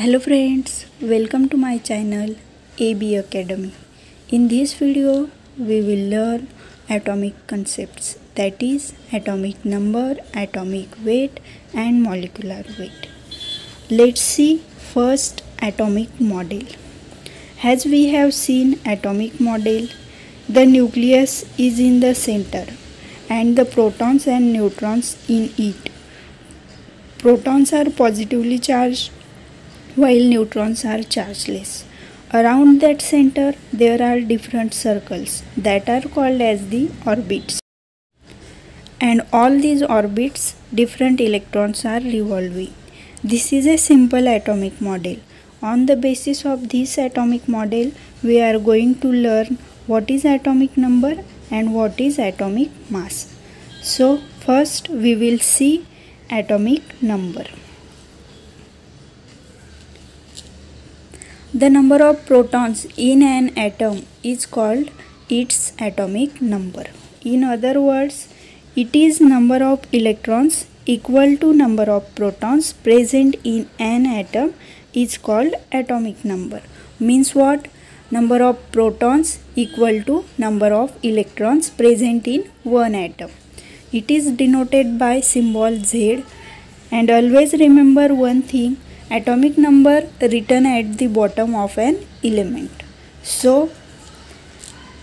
hello friends welcome to my channel ab academy. In this video we will learn atomic concepts that is atomic number atomic weight and molecular weight. Let's see first atomic model. As we have seen atomic model the nucleus is in the center and the protons and neutrons in it. Protons are positively charged while neutrons are chargeless. Around that center there are different circles that are called as the orbits. And all these orbits different electrons are revolving. This is a simple atomic model. On the basis of this atomic model we are going to learn what is atomic number and what is atomic mass. So first we will see atomic number. The number of protons in an atom is called its atomic number. In other words, it is number of electrons equal to number of protons present in an atom is called atomic number. Means what? Number of protons equal to number of electrons present in one atom. It is denoted by symbol Z and always remember one thing atomic number written at the bottom of an element. So,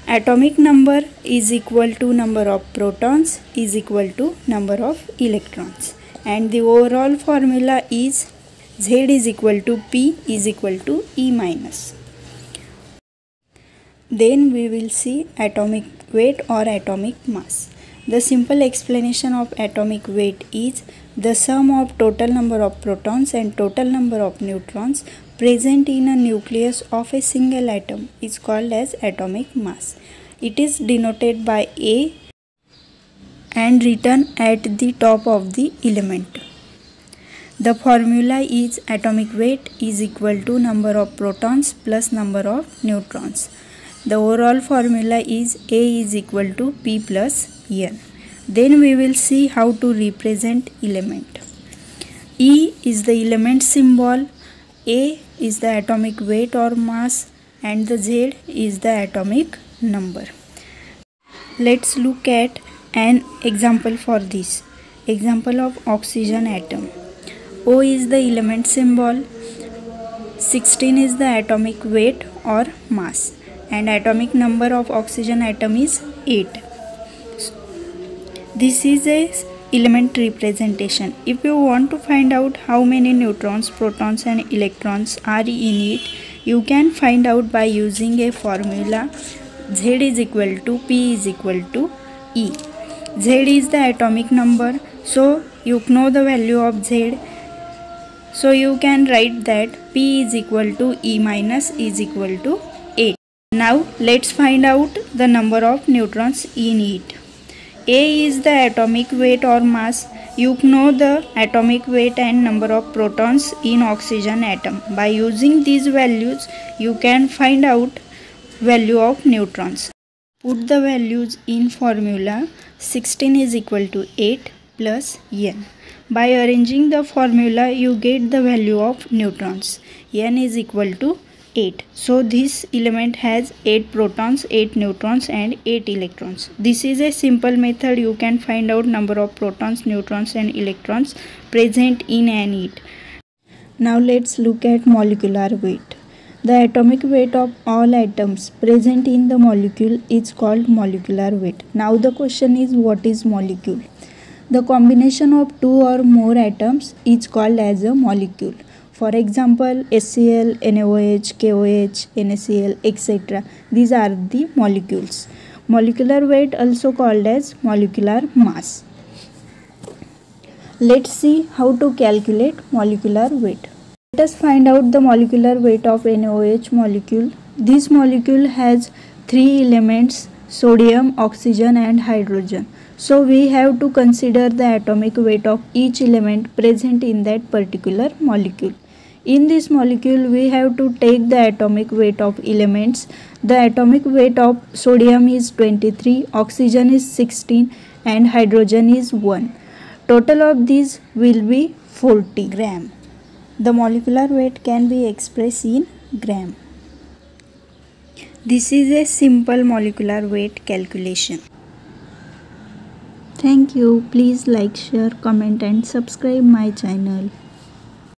atomic number is equal to number of protons is equal to number of electrons and the overall formula is Z is equal to P is equal to E minus. Then we will see atomic weight or atomic mass. The simple explanation of atomic weight is the sum of total number of protons and total number of neutrons present in a nucleus of a single atom is called as atomic mass. It is denoted by A and written at the top of the element. The formula is atomic weight is equal to number of protons plus number of neutrons. The overall formula is A is equal to P plus n. Then we will see how to represent element. E is the element symbol, A is the atomic weight or mass and the Z is the atomic number. Let's look at an example for this. Example of oxygen atom. O is the element symbol, 16 is the atomic weight or mass and atomic number of oxygen atom is 8 this is a element representation. If you want to find out how many neutrons, protons and electrons are in it, you can find out by using a formula Z is equal to P is equal to E. Z is the atomic number so you know the value of Z. So you can write that P is equal to E minus is equal to 8. Now let's find out the number of neutrons in it. A is the atomic weight or mass. You know the atomic weight and number of protons in oxygen atom. By using these values, you can find out value of neutrons. Put the values in formula 16 is equal to 8 plus n. By arranging the formula, you get the value of neutrons. n is equal to 8 so this element has 8 protons 8 neutrons and 8 electrons. This is a simple method. You can find out number of protons neutrons and electrons present in an it now let's look at molecular weight. The atomic weight of all atoms present in the molecule is called molecular weight. Now the question is what is molecule? The combination of two or more atoms is called as a molecule for example, HCl, NaOH, KOH, NaCl, etc. These are the molecules. Molecular weight also called as molecular mass. Let's see how to calculate molecular weight. Let us find out the molecular weight of NaOH molecule. This molecule has three elements sodium, oxygen and hydrogen. So we have to consider the atomic weight of each element present in that particular molecule. In this molecule, we have to take the atomic weight of elements. The atomic weight of sodium is 23, oxygen is 16 and hydrogen is 1. Total of these will be 40 gram. The molecular weight can be expressed in gram. This is a simple molecular weight calculation. Thank you. Please like, share, comment and subscribe my channel.